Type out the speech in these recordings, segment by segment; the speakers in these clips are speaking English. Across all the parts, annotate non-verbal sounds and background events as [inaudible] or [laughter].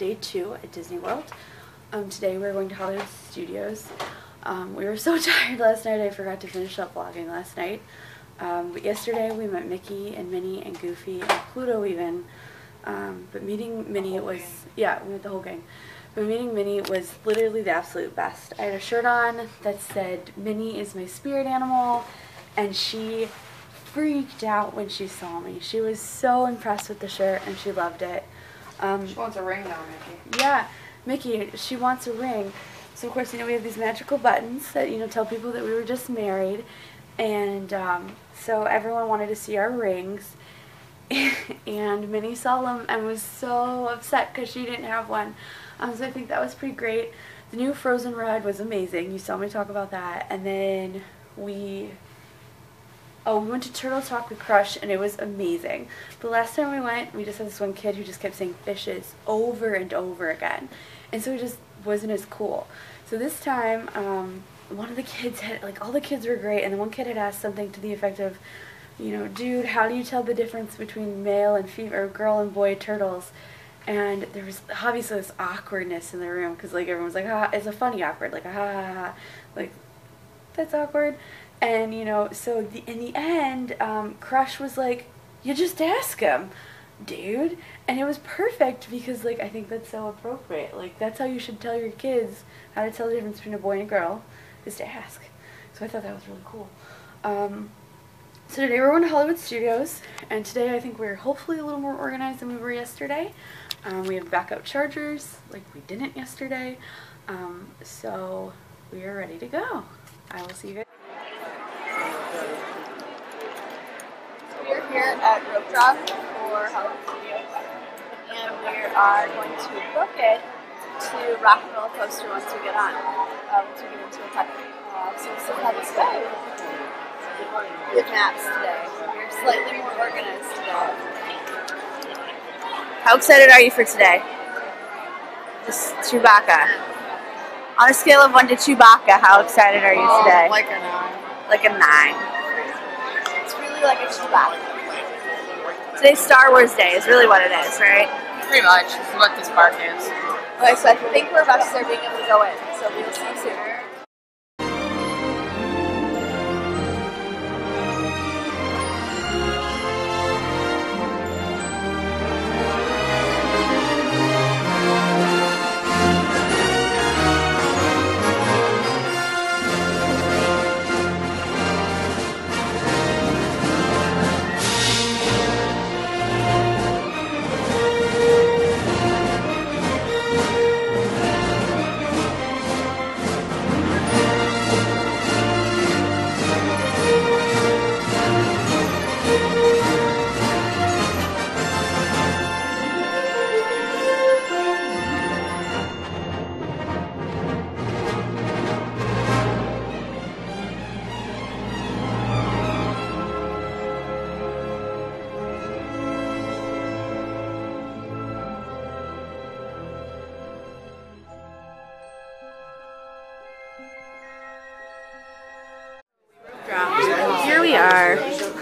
day two at Disney World. Um, today we're going to Hollywood Studios. Um, we were [laughs] so tired last night, I forgot to finish up vlogging last night. Um, but yesterday we met Mickey and Minnie and Goofy and Pluto even. Um, but meeting Minnie it was, yeah, we met the whole gang. But meeting Minnie was literally the absolute best. I had a shirt on that said, Minnie is my spirit animal, and she freaked out when she saw me. She was so impressed with the shirt and she loved it. Um, she wants a ring now, Mickey. Yeah, Mickey, she wants a ring. So of course, you know, we have these magical buttons that, you know, tell people that we were just married. And um, so everyone wanted to see our rings. [laughs] and Minnie saw them and was so upset because she didn't have one. Um, so I think that was pretty great. The new Frozen ride was amazing. You saw me talk about that. And then we Oh, we went to Turtle Talk with Crush and it was amazing. The last time we went, we just had this one kid who just kept saying fishes over and over again. And so it just wasn't as cool. So this time, um, one of the kids had, like all the kids were great and the one kid had asked something to the effect of, you know, dude, how do you tell the difference between male and female, or girl and boy turtles? And there was obviously this awkwardness in the room because like everyone was like, ah, it's a funny awkward, like, ah, ha, ha. like, that's awkward. And, you know, so the, in the end, um, Crush was like, you just ask him, dude. And it was perfect because, like, I think that's so appropriate. Like, that's how you should tell your kids how to tell the difference between a boy and a girl, is to ask. So I thought that was really cool. Um, so today we're going to Hollywood Studios, and today I think we're hopefully a little more organized than we were yesterday. Um, we have backup chargers, like we didn't yesterday. Um, so we are ready to go. I will see you guys. here at Rope Drop for Studios, and we are going to book it to Rock and Roller Coaster once we get on, uh, once we get into a tuck. Uh, so we'll see how this goes. With maps today. We're slightly more organized today. How excited are you for today? Just Chewbacca. On a scale of 1 to Chewbacca, how excited are you oh, today? like a 9. Like a 9. It's really like a Chewbacca. Today's Star Wars Day is really what it is, right? Pretty much. This is what this park is. Okay, so I think we're about to start being able to go in. So we will see you soon.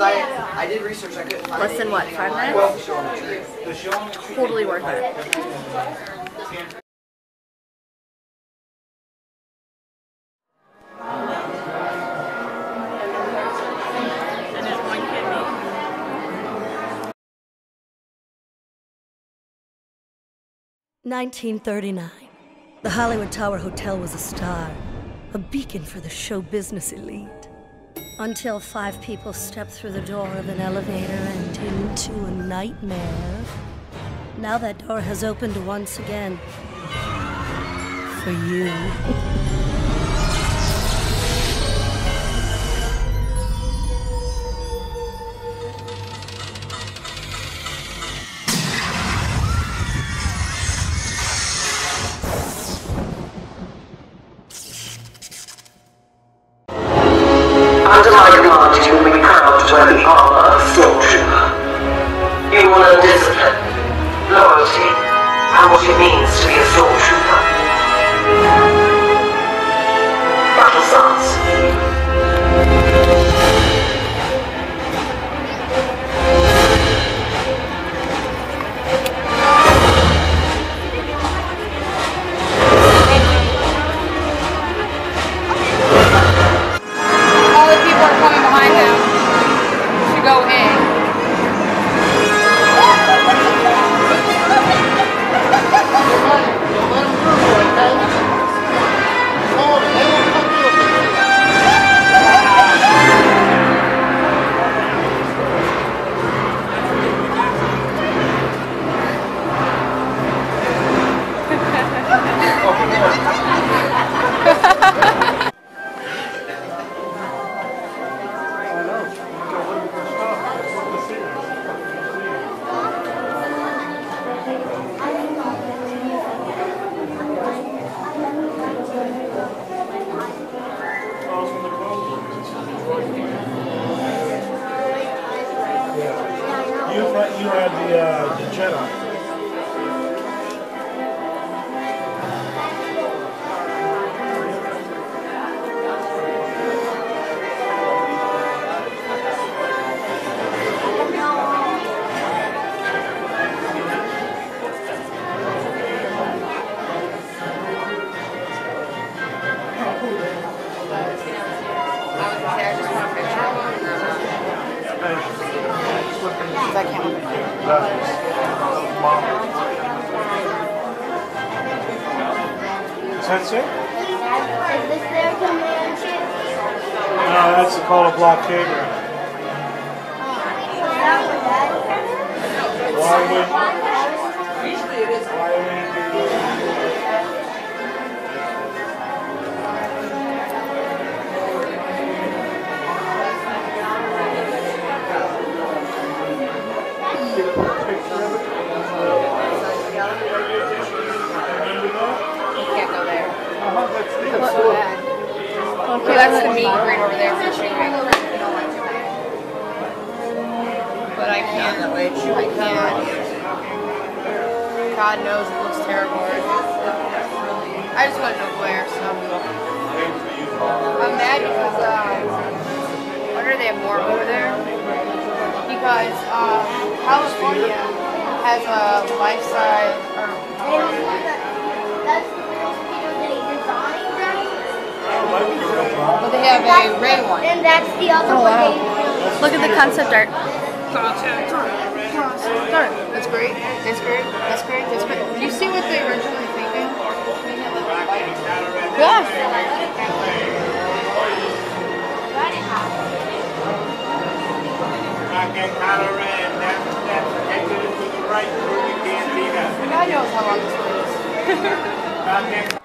Are. Less than what, five minutes? Totally worth it. Nineteen thirty-nine. The Hollywood Tower Hotel was a star, a beacon for the show business elite. Until five people step through the door of an elevator and into a nightmare. Now that door has opened once again. For you. Because Is that it? Is this their command? No, that's a call of blockade. Why would... Usually it is. Why would Okay, that's the meat right over there for don't want to do that. But I can't. I can't. God knows it looks terrible. I just want to where, so. I'm mad because, uh, I wonder they have more over there. Because, um, California has a life size, or right? But they have a Ray one. And that's the other Oh, one wow. they built. Look at the concept art. That's great. That's great. That's great. That's great. Do you see what they originally thinking? Yeah. God knows how long this one is.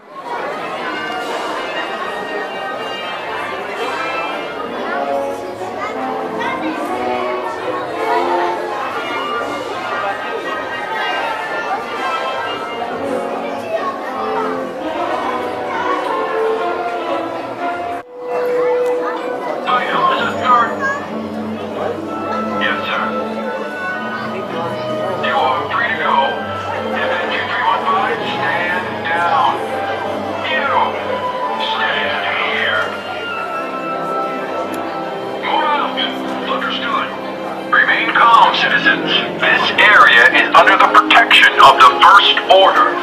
First Order.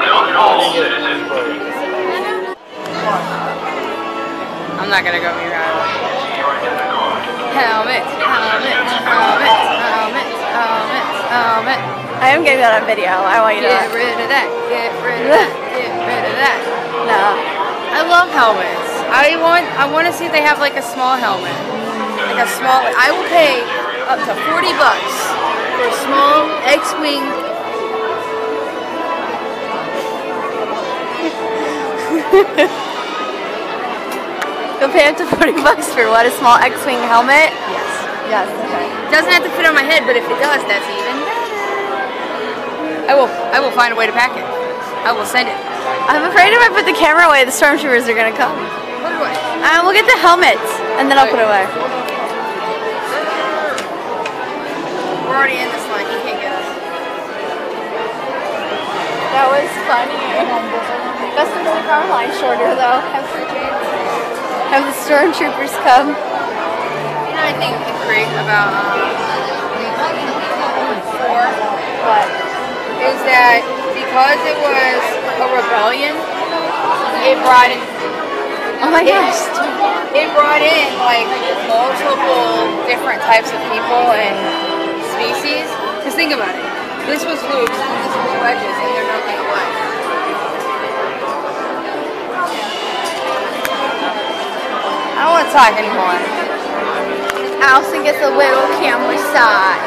Not all. I'm not gonna go be around. Helmet, helmet, helmet, helmet, helmet, helmet. I am getting that on video. I want you to. Get rid of that. Get rid of that. [laughs] Get rid of that. No. I love helmets. I want. I want to see if they have like a small helmet, like a small. I will pay up to forty bucks for a small X-wing. You'll pay up to 40 bucks for what? A small X-Wing helmet? Yes. Yes, okay. Doesn't have to fit on my head, but if it does, that's even better. I will. I will find a way to pack it. I will send it. I'm afraid if I put the camera away, the stormtroopers are gonna come. Put it away. Um, we'll get the helmets, and then I'll put it away. We're already in this line. He can't get us. That was funny. Best to make our line shorter, though. Have, have the stormtroopers come. You know, I think is great about um, four What? is that because it was a rebellion, it brought in Oh my gosh. [laughs] it brought in like multiple different types of people and species. Because think about it. This was Luke and this was Wedges and they're nothing alike. I don't want to talk anymore. Allison gets a little camera side.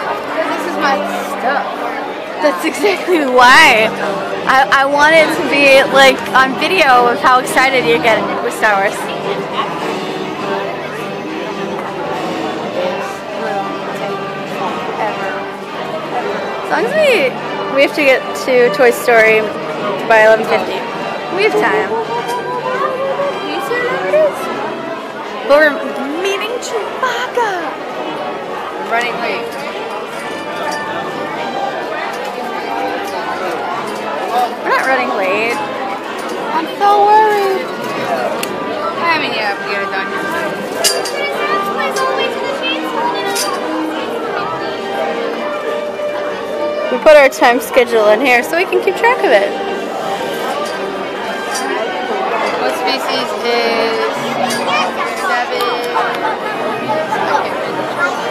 This is my stuff. That's exactly why. I, I want it to be like on video of how excited you get with Star Wars. As long as we we have to get to Toy Story by 11:50. We have time. But we're meeting Chewbacca. I'm running late. We're not running late. I'm so worried. I mean, yeah, we get it done. We put our time schedule in here so we can keep track of it. What species is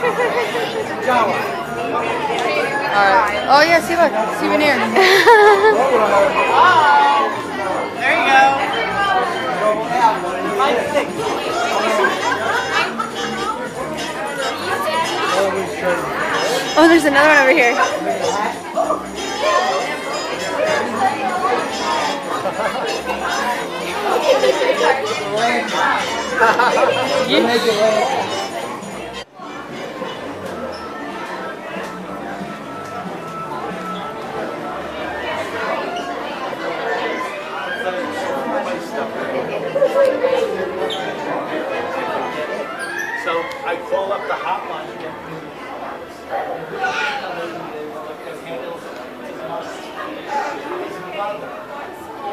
Alright. Oh yeah, see look, souvenir. [laughs] There you go. Oh, there's another one over here. [laughs] [laughs] So I call up the hotline and get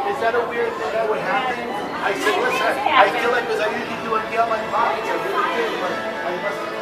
Is that a weird thing that would happen? I said, listen, I feel like because I usually do a deal on pockets, I really did, but I must.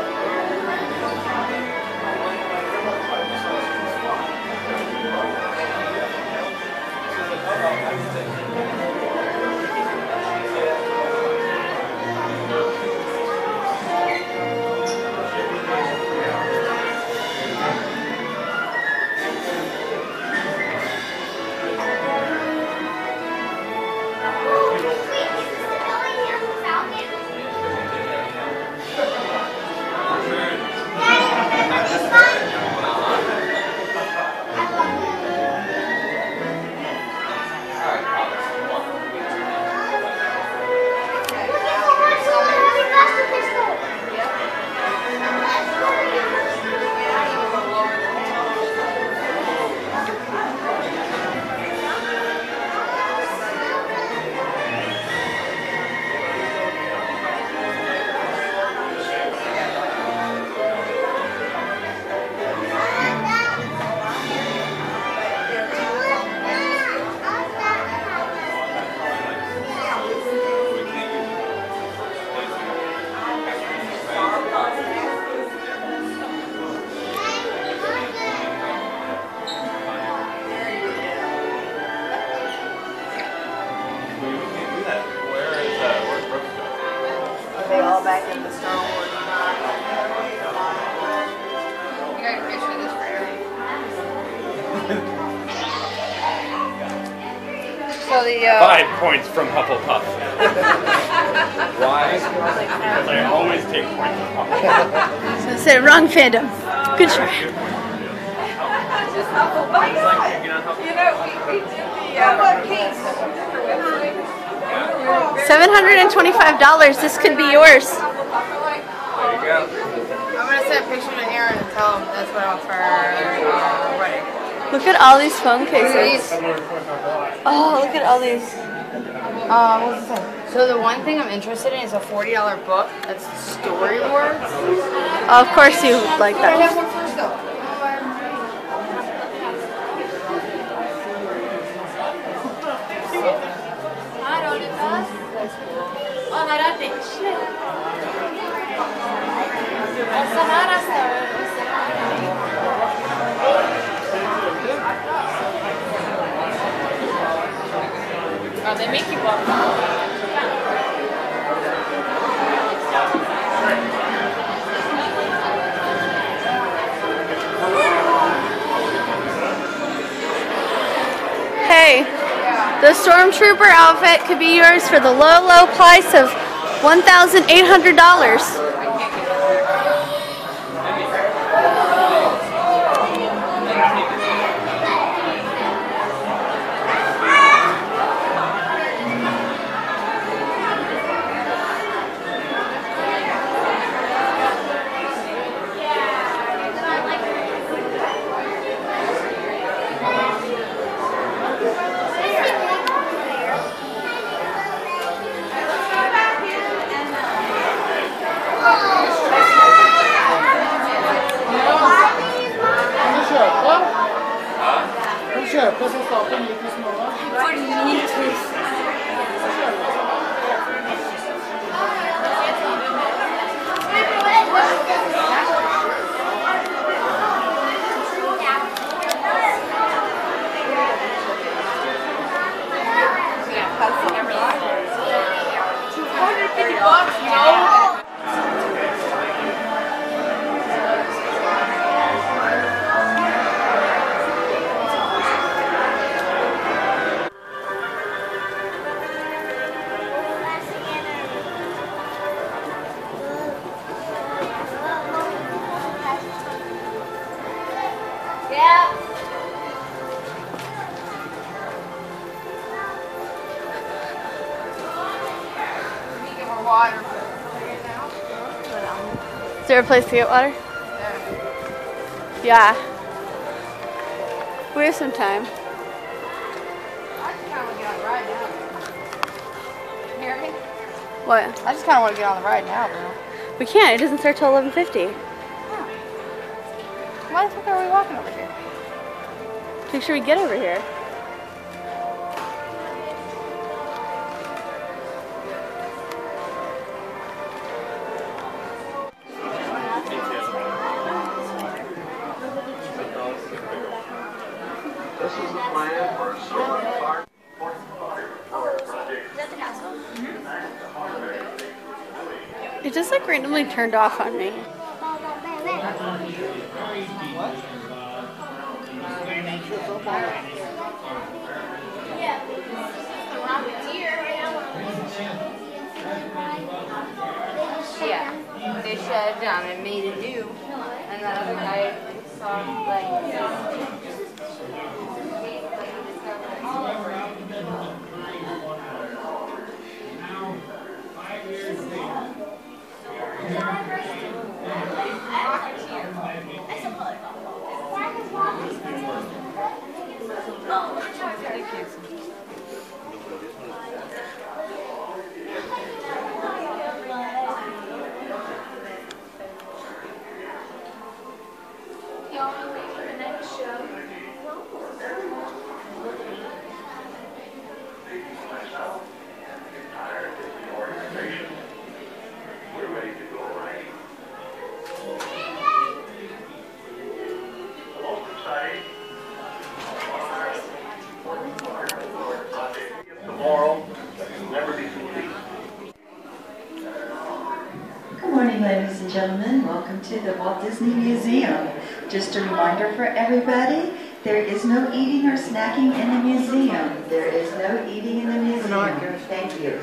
Points from Hufflepuff. Why? Because I always take points from Hufflepuff. So I said wrong fandom. Good try. Seven hundred and twenty-five dollars. This could be yours. There you go. I'm gonna send a picture to Aaron and tell him that's what I want for uh, wedding. Look at all these phone cases. Oh, look at all these. Uh, what was it say? So the one thing I'm interested in is a forty dollar book that's storyboards. Of course you like I have that. one first they make you walk. Hey, the stormtrooper outfit could be yours for the low, low price of $1,800. Is there a place to get water? Yeah. We have some time. I just kind of want to get on the ride now. You hear me? What? I just kind of want to get on the ride now, bro. We can't. It doesn't start till 11:50. Why the fuck are we walking over here? Make sure we get over here. It just like randomly turned off on me. Yeah. They shut it down and made it new. And that other guy saw like. Tomorrow, to the Walt Disney Museum. Just a reminder for everybody, there is no eating or snacking in the museum. There is no eating in the museum. Thank you.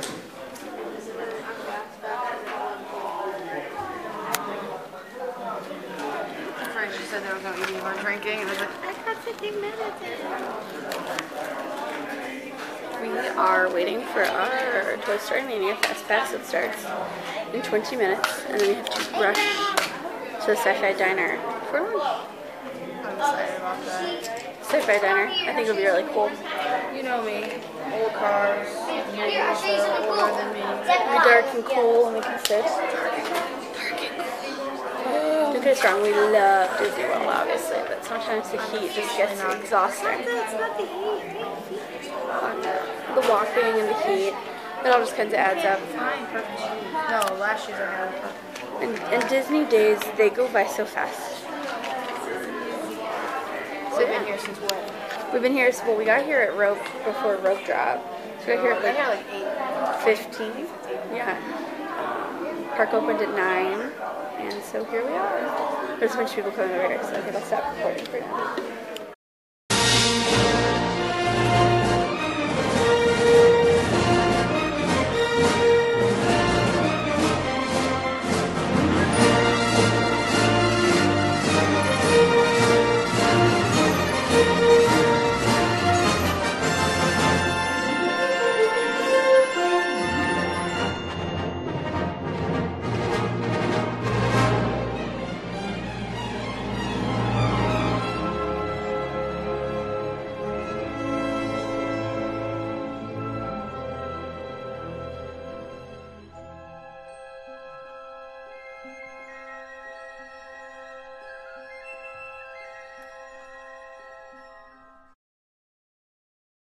First you said there was no eating or drinking, I was like, I got 15 minutes. We are waiting for our Toy Story Mania Fast Pass. It starts in 20 minutes, and then we have to rush to the Sci-Fi Diner for lunch. I'm excited about that. Sci-Fi Diner, I think it'll be really cool. You know me, old cars, maybe also older than me. It'll be dark and cool, and we can sit. Oh. Don't get us wrong, we love Disney World, obviously, but sometimes the heat just gets exhausting. The walking and the heat, it all just kind of adds up. Fine, perfect. No, last shoes I had were perfect. And, and Disney days, they go by so fast. So you've been here since what? We've been here, well, we got here at rope before rope drop. So we got here at like like eight. 15. Yeah. Park opened at 9. And so here we are. There's a bunch of people coming over here, so I think I'll stop recording for now.